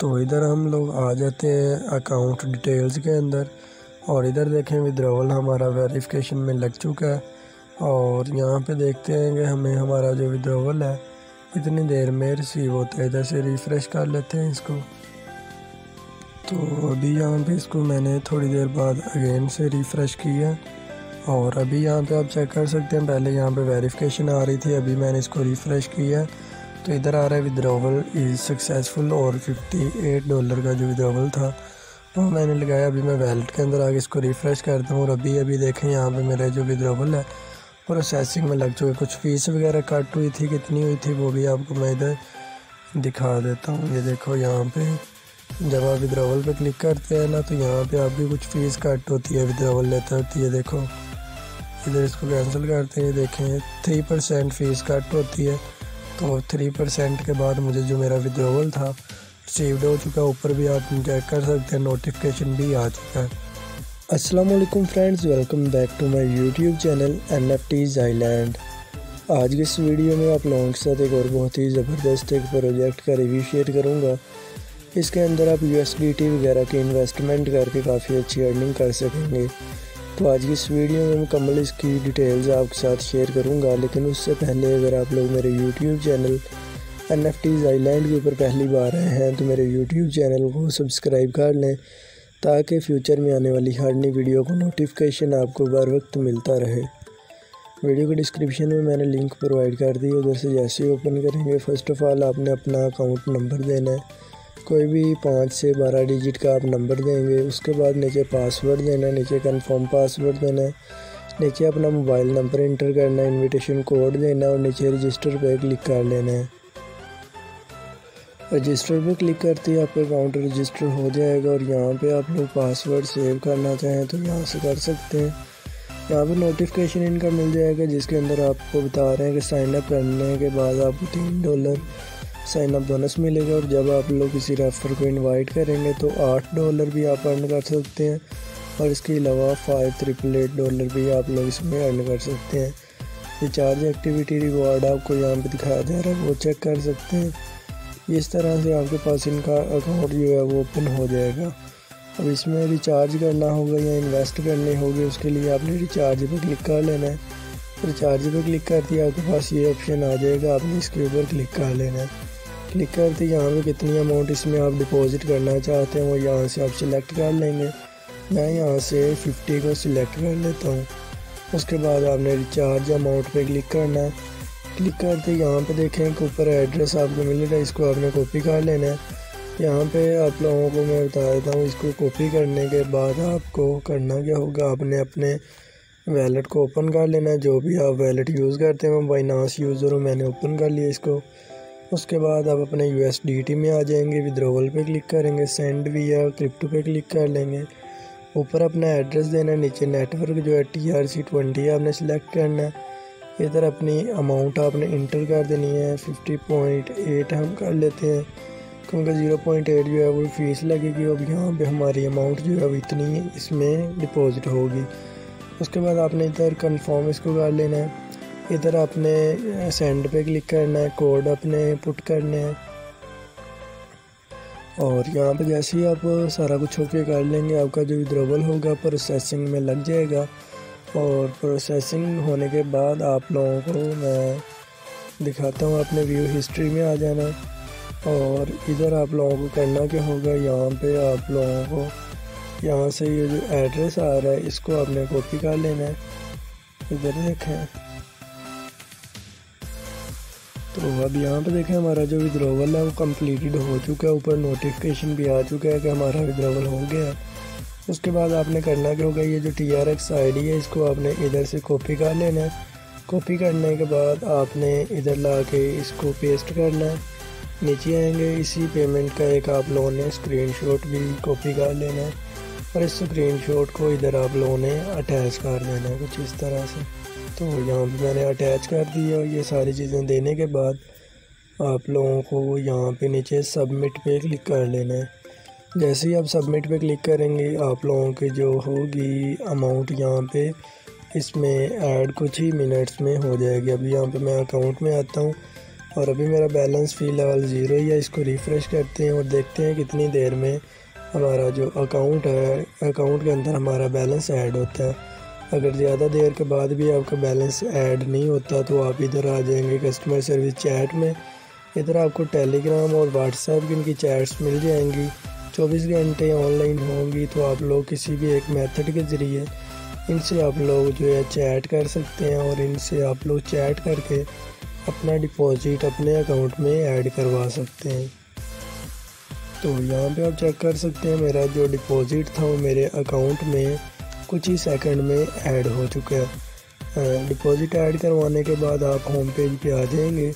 तो इधर हम लोग आ जाते हैं अकाउंट डिटेल्स के अंदर और इधर देखें विद्रोवल हमारा वेरिफिकेशन में लग चुका है और यहाँ पे देखते हैं कि हमें हमारा जो विद्रोवल है, इतनी देर में रिसीव होता है। इधर से रिफ़्रेश कर लेते हैं इसको। तो अभी यहाँ पे इसको मैंने थोड़ी देर बाद अगेन से रिफ़्रेश किया और अभी यहाँ पे आप चेक कर सकते हैं, पहले यहाँ पे वेरिफिकेशन आ रही थी, अभी मैंने इसको रिफ़्रेश किया तो इधर आ रहा है विद्रोवल इज़ सक्सेसफुल और 58 डॉलर का जो विद्रोवल था, वो तो मैंने लगाया। अभी मैं वैलेट के अंदर आके इसको रिफ़्रेश करता हूँ और अभी अभी देखें, यहाँ पे मेरा जो विद्रोवल है प्रोसेसिंग में लग चुके कुछ फ़ीस वगैरह कट हुई थी, कितनी हुई थी, वो भी आपको मैं इधर दिखा देता हूँ। ये देखो, यहाँ पर जब आप विद्रोवल पर क्लिक करते हैं ना तो यहाँ पर आप भी कुछ फ़ीस कट होती है विद्रोवल लेते होती है। देखो, इधर इसको कैंसिल करते हैं देखें थ्री परसेंट फ़ीस कट होती है। तो थ्री परसेंट के बाद मुझे जो मेरा विद्रोवल था रिसीव्ड हो चुका है। ऊपर भी आप चेक कर सकते हैं नोटिफिकेशन भी आ चुका है। Aslam friends welcome back to my YouTube channel N F Ts आज की इस वीडियो में आप लोगों के साथ एक और बहुत ही ज़बरदस्त एक प्रोजेक्ट का रिव्यू शेयर करूँगा। इसके अंदर आप यूएसडीटी वगैरह की इन्वेस्टमेंट करके काफ़ी अच्छी अर्निंग कर सकेंगे। तो आज की इस वीडियो में मुकम्मल इसकी डिटेल्स आपके साथ शेयर करूँगा, लेकिन उससे पहले अगर आप लोग मेरे YouTube channel N F Ts island के ऊपर पहली बार आए हैं तो मेरे यूट्यूब चैनल को सब्सक्राइब कर लें, ताकि फ्यूचर में आने वाली हर नई वीडियो को नोटिफिकेशन आपको बर वक्त मिलता रहे। वीडियो के डिस्क्रिप्शन में मैंने लिंक प्रोवाइड कर दी, उधर से जैसे ही ओपन करेंगे फ़र्स्ट ऑफ़ ऑल आपने अपना अकाउंट नंबर देना है। कोई भी पाँच से बारह डिजिट का आप नंबर देंगे, उसके बाद नीचे पासवर्ड देना है, नीचे कंफर्म पासवर्ड देना है, नीचे अपना मोबाइल नंबर इंटर करना है इनविटेशन कोड देना है और नीचे रजिस्टर पे क्लिक कर लेना है। रजिस्टर पे क्लिक करते ही आपका अकाउंट रजिस्टर हो जाएगा और यहाँ पे आप लोग पासवर्ड सेव करना चाहें तो यहाँ से कर सकते हैं। यहाँ पे नोटिफिकेशन इनका मिल जाएगा, जिसके अंदर आपको बता रहे हैं कि साइन अप करने के बाद आपको तीन डॉलर साइन अप बोनस मिलेगा और जब आप लोग किसी रेफर को इनवाइट करेंगे तो आठ डॉलर भी आप अर्न कर सकते हैं और इसके अलावा फाइव ट्रिपल एट डॉलर भी आप लोग इसमें अर्न कर सकते हैं। रिचार्ज एक्टिविटी रिवॉर्ड आपको यहाँ पे दिखाया जा रहा है, वो चेक कर सकते हैं। इस तरह से आपके पास इनका अकाउंट जो है वो ओपन हो जाएगा। अब इसमें रिचार्ज करना होगा या इन्वेस्ट करने होगी, उसके लिए आपने रिचार्ज पर क्लिक कर लेना है। रिचार्ज पर क्लिक करते ही आपके पास ये ऑप्शन आ जाएगा, आपने इसके ऊपर क्लिक कर लेना है। क्लिक करते यहाँ पे कितनी अमाउंट इसमें आप डिपॉज़िट करना चाहते हैं, वो यहाँ से आप सिलेक्ट कर लेंगे। मैं यहाँ से फिफ्टी को सिलेक्ट कर लेता हूँ। उसके बाद आपने रिचार्ज अमाउंट पे क्लिक करना है। क्लिक करते यहाँ पे देखें कि ऊपर एड्रेस आपको मिलेगा इसको आपने कॉपी कर लेना है। यहाँ पे आप लोगों को मैं बता देता हूँ, इसको कॉपी करने के बाद आपको करना क्या होगा, आपने अपने वैलेट को ओपन कर लेना है। जो भी आप वैलेट यूज़ करते हैं मैं बाइनास यूज़र हूँ, मैंने ओपन कर लिया इसको। उसके बाद आप अपने यूएसडीटी में आ जाएँगे। विद्रोवल पे क्लिक करेंगे सेंड भी या क्रिप्टो पे क्लिक कर लेंगे। ऊपर अपना एड्रेस देना है नीचे नेटवर्क जो है टी आर सी ट्वेंटी आपने सेलेक्ट करना है। इधर अपनी अमाउंट आपने इंटर कर देनी है फिफ्टी पॉइंट एट हम कर लेते हैं। क्योंकि ज़ीरो पॉइंट एट जो है वो फ़ीस लगेगी, अब यहाँ पे हमारी अमाउंट जो है वो इतनी इसमें डिपॉजिट होगी। उसके बाद आपने इधर कंफर्म इसको कर लेना है। इधर आपने सेंड पे क्लिक करना है कोड अपने पुट करने हैं। और यहाँ पे जैसे ही आप सारा कुछ ओके कर लेंगे, आपका जो विद्रोवल होगा प्रोसेसिंग में लग जाएगा। और प्रोसेसिंग होने के बाद आप लोगों को मैं दिखाता हूँ, अपने व्यू हिस्ट्री में आ जाना और इधर आप लोगों को करना क्या होगा, यहाँ पे आप लोगों को, यहाँ से ये जो एड्रेस आ रहा है, इसको आपने कॉपी कर लेना है। इधर देखें। अब यहाँ पे देखें, हमारा जो विद्रोवल है वो कम्प्लीटेड हो चुका है। ऊपर नोटिफिकेशन भी आ चुका है कि हमारा विद्रोवल हो गया उसके बाद आपने करना क्या होगा, ये जो T R X I D है, इसको आपने इधर से कॉपी कर लेना है। कॉपी करने के बाद आपने इधर ला के इसको पेस्ट करना है। नीचे आएँगे, इसी पेमेंट का एक आप लोगों ने स्क्रीनशॉट भी कॉपी कर लेना है। और इस स्क्रीनशॉट को इधर आप लोगों ने अटैच कर देना है, कुछ इस तरह से। तो यहाँ पे मैंने अटैच कर दिया ये सारी चीज़ें देने के बाद आप लोगों को यहाँ पे नीचे सबमिट पे क्लिक कर लेना है। जैसे ही आप सबमिट पे क्लिक करेंगे, आप लोगों की जो होगी अमाउंट यहाँ पे इसमें ऐड कुछ ही मिनट्स में हो जाएगी। अभी यहाँ पे मैं अकाउंट में आता हूँ और अभी मेरा बैलेंस फ़ी लेवल ज़ीरो ही है। इसको रिफ़्रेश करते हैं और देखते हैं कितनी देर में हमारा जो अकाउंट है अकाउंट के अंदर हमारा बैलेंस ऐड होता है। अगर ज़्यादा देर के बाद भी आपका बैलेंस ऐड नहीं होता तो आप इधर आ जाएँगे कस्टमर सर्विस चैट में। इधर आपको टेलीग्राम और व्हाट्सएप की इनकी चैट्स मिल जाएँगी। 24 घंटे ऑनलाइन होंगी तो आप लोग किसी भी एक मेथड के ज़रिए इनसे आप लोग जो है चैट कर सकते हैं और इनसे आप लोग चैट करके अपना डिपॉजिट अपने अकाउंट में ऐड करवा सकते हैं। तो यहाँ पे आप चेक कर सकते हैं मेरा जो डिपॉजिट था वो मेरे अकाउंट में कुछ ही सेकंड में ऐड हो चुका है। डिपॉजिट ऐड करवाने के बाद आप होम पेज पे आ जाएँगे।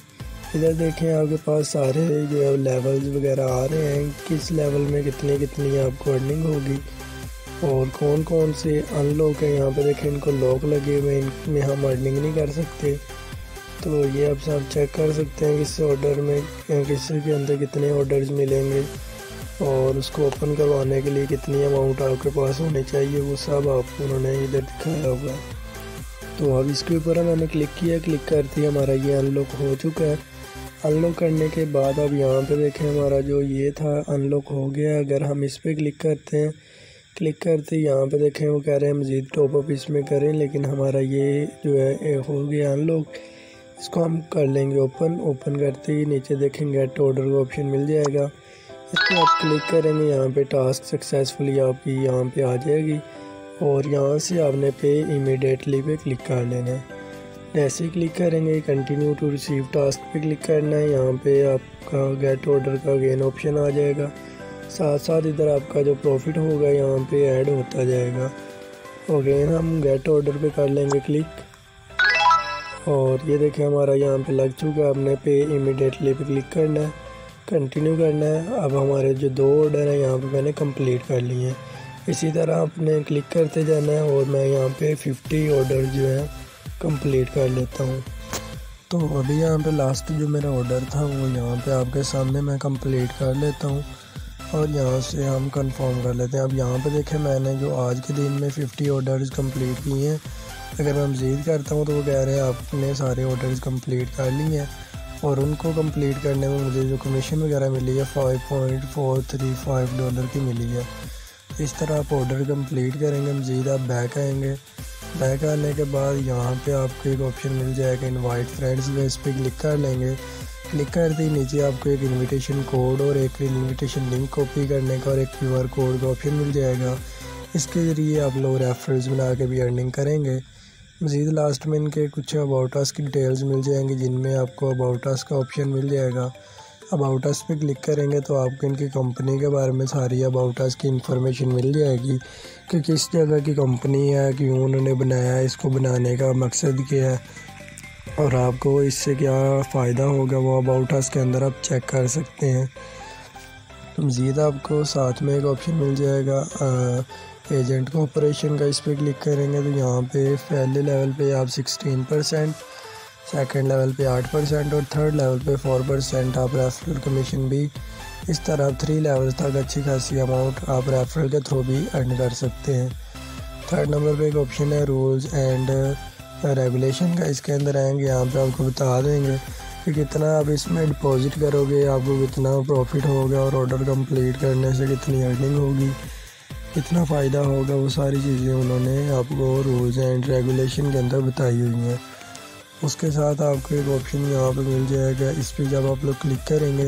इधर देखें, आपके पास सारे जो है लेवल्स वगैरह आ रहे हैं। किस लेवल में कितनी कितनी आपको अर्निंग होगी और कौन कौन से अनलॉक है। यहाँ पे देखें, इनको लॉक लगे हुए इनमें हम अर्निंग नहीं कर सकते। तो ये आप सब चेक कर सकते हैं, किस ऑर्डर में, किस के अंदर कितने ऑर्डर्स मिलेंगे। और उसको ओपन करवाने के लिए कितनी अमाउंट आपके पास होनी चाहिए, वो सब आपको उन्होंने इधर दिखाया होगा तो अब इसके ऊपर मैंने क्लिक किया क्लिक करते ही, हमारा ये अनलॉक हो चुका है। अनलॉक करने के बाद अब यहाँ पे देखें, हमारा जो ये था अनलॉक हो गया। अगर हम इस पर क्लिक करते हैं क्लिक करते यहाँ पे देखें, वो कह रहे हैं मज़ीद टॉपअप इसमें करें, लेकिन हमारा ये जो है हो गया अनलॉक इसको हम कर लेंगे ओपन ओपन करते ही नीचे देखेंगे ऑर्डर का ऑप्शन मिल जाएगा। इस पर आप क्लिक करेंगे, यहाँ पे टास्क सक्सेसफुली आपकी यहाँ पे आ जाएगी और यहाँ से आपने पे इमीडिएटली पे क्लिक कर लेना है। जैसे क्लिक करेंगे कंटिन्यू टू रिसीव टास्क पे क्लिक करना है, यहाँ पे आपका गेट ऑर्डर का गेन ऑप्शन आ जाएगा। साथ साथ इधर आपका जो प्रॉफिट होगा, यहाँ पे ऐड होता जाएगा। अगेन हम गेट ऑर्डर पे कर लेंगे क्लिक और ये देखें हमारा यहाँ पे लग चुका है आपने पे इमिडिएटली पे क्लिक करना है। कंटिन्यू करना है। अब हमारे जो दो ऑर्डर हैं, यहाँ पे मैंने कंप्लीट कर लिए हैं। इसी तरह आपने क्लिक करते जाना है और मैं यहाँ पे 50 ऑर्डर जो है कंप्लीट कर लेता हूँ। तो अभी यहाँ पे लास्ट जो मेरा ऑर्डर था, वो यहाँ पे आपके सामने मैं कंप्लीट कर लेता हूँ। और यहाँ से हम कंफर्म कर लेते हैं। अब यहाँ पे देखें मैंने जो आज के दिन में 50 ऑर्डर्स कंप्लीट किए हैं। अगर मैं मज़ीद करता हूँ तो वो कह रहे हैं आपने सारे ऑर्डर्स कंप्लीट कर लिए हैं। और उनको कंप्लीट करने में मुझे जो कमीशन वगैरह मिली है five point four three five dollar की मिली है। इस तरह आप ऑर्डर कंप्लीट करेंगे, मज़ीद आप बैक आएँगे। बैक आने के बाद यहाँ पे आपको एक ऑप्शन मिल जाएगा इनवाइट फ्रेंड्स में इस पर क्लिक कर लेंगे। क्लिक करते ही नीचे आपको एक इनविटेशन कोड और एक इनविटेशन लिंक कॉपी करने का और एक क्यू कोड का ऑप्शन मिल जाएगा। इसके ज़रिए आप लोग रेफरेंस बना के भी अर्निंग करेंगे। मज़ीद लास्ट में इनके कुछ अबाउटस की डिटेल्स मिल जाएँगी जिनमें आपको अबाउटस का ऑप्शन मिल जाएगा। अबाउटस पे क्लिक करेंगे तो आपको इनकी कंपनी के बारे में सारी अबाउटस की इन्फॉर्मेशन मिल जाएगी। कि किस जगह की कंपनी है क्यों उन्होंने बनाया है इसको बनाने का मकसद क्या है। और आपको इससे क्या फ़ायदा होगा वो अबाउटस के अंदर आप चेक कर सकते हैं। मज़ीद आपको साथ में एक ऑप्शन मिल जाएगा आ, एजेंट को ऑपरेशन का इस पर क्लिक करेंगे तो यहाँ पे पहले लेवल पे आप 16 परसेंट, सेकेंड लेवल पे 8 परसेंट और थर्ड लेवल पे 4 परसेंट आप रेफरल कमीशन भी, इस तरह थ्री लेवल तक अच्छी खासी अमाउंट आप रेफरल के थ्रू भी अर्न कर सकते हैं। थर्ड नंबर पे एक ऑप्शन है रूल्स एंड रेगुलेशन का, इसके अंदर आएँगे, यहाँ पे आपको बता देंगे कि कितना आप इसमें डिपॉजिट करोगे, आपको कितना प्रॉफिट होगा और ऑर्डर कंप्लीट करने से कितनी अर्निंग होगी। कितना फ़ायदा होगा वो सारी चीज़ें उन्होंने आपको रूल्स एंड रेगुलेशन के अंदर बताई हुई हैं। उसके साथ आपको एक ऑप्शन यहाँ पे मिल जाएगा। इस पर जब आप लोग क्लिक करेंगे,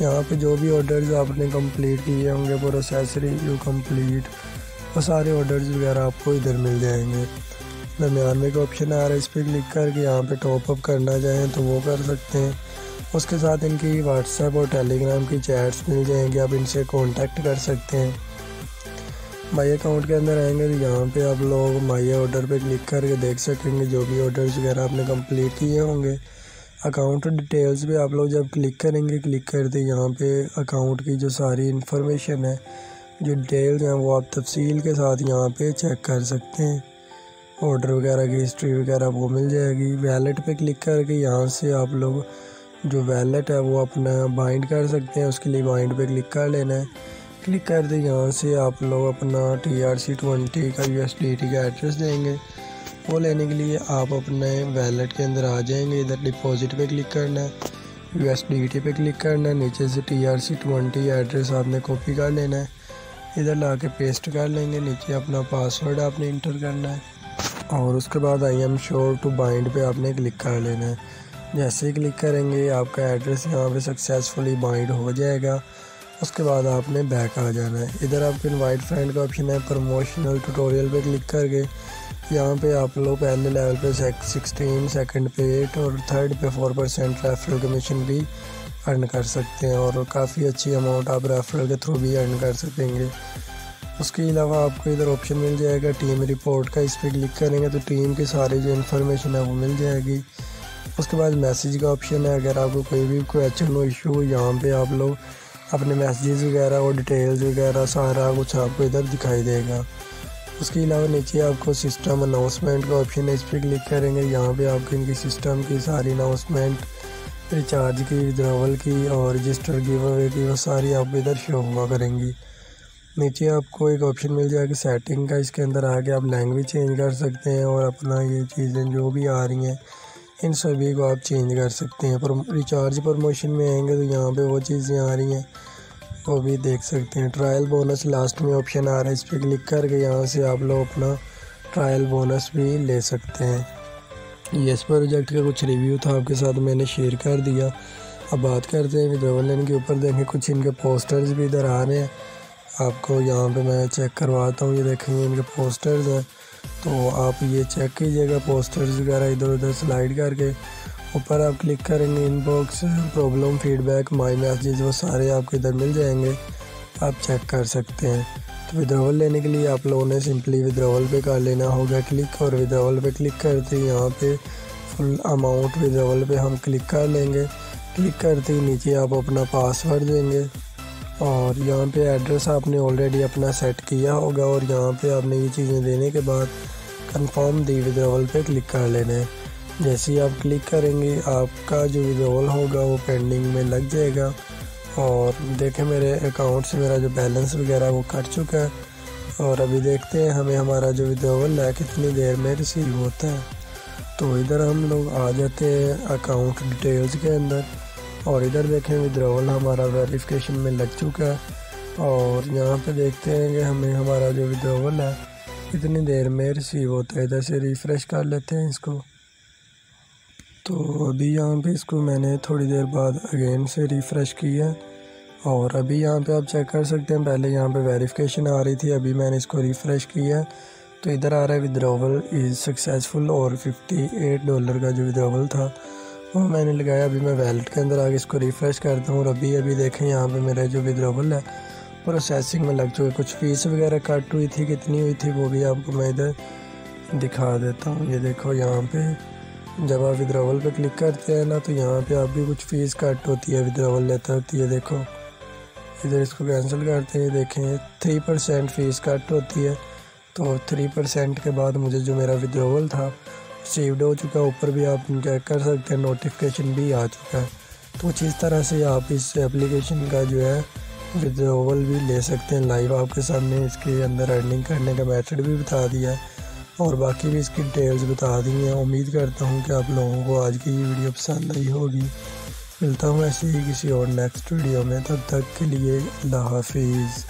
यहाँ पे जो भी ऑर्डर्स आपने कंप्लीट किए होंगे प्रोसेसरी यू कंप्लीट वो सारे ऑर्डर्स वगैरह आपको इधर मिल जाएँगे। दरमियान में एक ऑप्शन आ रहा है, इस पर क्लिक करके यहाँ पे टॉप अप करना चाहें तो वो कर सकते हैं। उसके साथ इनकी व्हाट्सएप और टेलीग्राम की चैट्स मिल जाएँगी, आप इनसे कॉन्टेक्ट कर सकते हैं। माई अकाउंट के अंदर आएँगे तो यहाँ पे आप लोग माई ऑर्डर पे क्लिक करके देख सकेंगे जो भी ऑर्डर्स वगैरह आपने कंप्लीट किए होंगे। अकाउंट डिटेल्स पे आप लोग जब क्लिक करेंगे क्लिक करते यहाँ पे अकाउंट की जो सारी इन्फॉर्मेशन है, जो डिटेल्स हैं, वो आप तफसील के साथ यहाँ पे चेक कर सकते हैं। ऑर्डर वगैरह की हिस्ट्री वगैरह वो मिल जाएगी। वैलेट पे क्लिक करके यहाँ से आप लोग जो वैलेट है वो अपना बाइंड कर सकते हैं। उसके लिए बाइंड पे क्लिक कर लेना है। क्लिक कर दें यहाँ से आप लोग अपना टी आर सी ट्वेंटी का यू एस डी टी का एड्रेस देंगे। वो लेने के लिए आप अपने वैलेट के अंदर आ जाएँगे। इधर डिपॉजिट पे क्लिक करना है यू एस डी टी पे क्लिक करना है नीचे से T R C twenty address आपने कॉपी कर लेना है। इधर ला के पेस्ट कर लेंगे, नीचे अपना पासवर्ड आपने इंटर करना है। और उसके बाद I am sure to bind पे आपने क्लिक कर लेना है। जैसे ही क्लिक करेंगे, आपका एड्रेस यहाँ पे सक्सेसफुली बाइंड हो जाएगा। उसके बाद आपने बैक आ जाना है। इधर आपके इनवाइट फ्रेंड का ऑप्शन है प्रमोशनल ट्यूटोरियल पे क्लिक करके। यहाँ पे आप लोग पहले लेवल पे सिक्सटीन सेकंड पे एट और थर्ड पे फोर परसेंट रेफरल कमीशन भी अर्न कर सकते हैं और काफ़ी अच्छी अमाउंट आप रेफरल के थ्रू भी अर्न कर सकेंगे। उसके अलावा आपको इधर ऑप्शन मिल जाएगा टीम रिपोर्ट का, इस पर क्लिक करेंगे तो टीम की सारी जो इन्फॉर्मेशन है वो मिल जाएगी। उसके बाद मैसेज का ऑप्शन है, अगर आपको कोई भी क्वेश्चन हो इशू हो, यहाँ पे आप लोग अपने मैसेजेस वगैरह और डिटेल्स वगैरह सारा कुछ आपको इधर दिखाई देगा। उसके अलावा नीचे आपको सिस्टम अनाउंसमेंट का ऑप्शन है, इस पर क्लिक करेंगे। यहाँ पे आपको इनकी सिस्टम की सारी अनाउंसमेंट रिचार्ज की विद्रावल की और रजिस्टर गिव अवे की, वो सारी आपको इधर शो हुआ करेंगी। नीचे आपको एक ऑप्शन मिल जाएगा सेटिंग का, इसके अंदर आके आप लैंग्वेज चेंज कर सकते हैं और अपना ये चीज़ें जो भी आ रही हैं इन सभी को आप चेंज कर सकते हैं। पर रिचार्ज प्रमोशन में आएँगे तो यहाँ पे वो चीज़ें आ रही हैं। वो भी देख सकते हैं। ट्रायल बोनस लास्ट में ऑप्शन आ रहा है। इस पर क्लिक करके यहाँ से आप लोग अपना ट्रायल बोनस भी ले सकते हैं। ये इस प्रोजेक्ट का कुछ रिव्यू था आपके साथ, मैंने शेयर कर दिया। अब बात करते हैं विद्रोवल लाइन के ऊपर। देखें, कुछ इनके पोस्टर्स भी इधर आ रहे हैं। आपको यहाँ पे मैं चेक करवाता हूँ। ये देखेंगे इनके पोस्टर्स हैं। तो आप ये चेक कीजिएगा पोस्टर्स वगैरह इधर उधर स्लाइड करके। ऊपर आप क्लिक करेंगे inbox problem feedback my message वो सारे आपको इधर मिल जाएँगे। आप चेक कर सकते हैं। तो विद्रोवल लेने के लिए आप लोगों ने सिंपली विद्रोवल पे कर लेना होगा क्लिक और विद्रोवल पे क्लिक करते ही यहाँ पे फुल अमाउंट विद्रोवल पे हम क्लिक कर लेंगे। क्लिक करते ही नीचे आप अपना पासवर्ड देंगे। और यहाँ पे एड्रेस आपने ऑलरेडी अपना सेट किया होगा और यहाँ पे आपने ये चीज़ें देने के बाद कंफर्म दी विद्रोवल पे क्लिक कर लेना है। जैसे ही आप क्लिक करेंगे, आपका जो विद्रोवल होगा वो पेंडिंग में लग जाएगा। और देखें मेरे अकाउंट से मेरा जो बैलेंस वगैरह वो कट चुका है। और अभी देखते हैं हमें हमारा जो विद्रोवल है, कितनी देर में रिसीव होता है। तो इधर हम लोग आ जाते हैं अकाउंट डिटेल्स के अंदर। और इधर देखें विद्रोवल हमारा वेरिफिकेशन में लग चुका है। और यहाँ पे देखते हैं कि हमें हमारा जो विद्रोवल है कितनी देर में रिसीव होता है। इधर से रिफ़्रेश कर लेते हैं इसको। तो अभी यहाँ पे इसको मैंने थोड़ी देर बाद अगेन से रिफ़्रेश किया और अभी यहाँ पे आप चेक कर सकते हैं, पहले यहाँ पे वेरिफिकेशन आ रही थी, अभी मैंने इसको रिफ़्रेश किया तो इधर आ रहा है विद्रोवल इज़ सक्सेसफुल और 58 डॉलर का जो विद्रोवल था वो मैंने लगाया, अभी मैं वैलेट के अंदर आके इसको रिफ़्रेश करता हूँ और अभी अभी देखें यहाँ पे मेरा जो विद्रोवल है प्रोसेसिंग में लग चुके कुछ फ़ीस वगैरह कट हुई थी, कितनी हुई थी, वो भी आपको मैं इधर दिखा देता हूँ। ये देखो यहाँ पे, जब आप विद्रोवल पे क्लिक करते हैं ना तो यहाँ पे आप भी कुछ फ़ीस कट होती है विद्रोवल लेते वक्त ये देखो। इधर इसको कैंसिल करते हैं देखें थ्री परसेंट फ़ीस कट होती है। तो थ्री परसेंट के बाद मुझे जो मेरा विद्रोवल था रिसीव्ड हो चुका है, ऊपर भी आप चेक कर सकते हैं नोटिफिकेशन भी आ चुका है। तो कुछ इस तरह से आप इस एप्लीकेशन का जो है विद्रोवल भी ले सकते हैं लाइव आपके सामने इसके अंदर अर्निंग करने का मेथड भी बता दिया है और बाकी भी इसकी डिटेल्स बता दी हैं। उम्मीद करता हूँ कि आप लोगों को आज की ये वीडियो पसंद आई होगी। मिलता हूँ ऐसे ही किसी और नेक्स्ट वीडियो में। तब तक के लिए अल्लाह हाफिज़।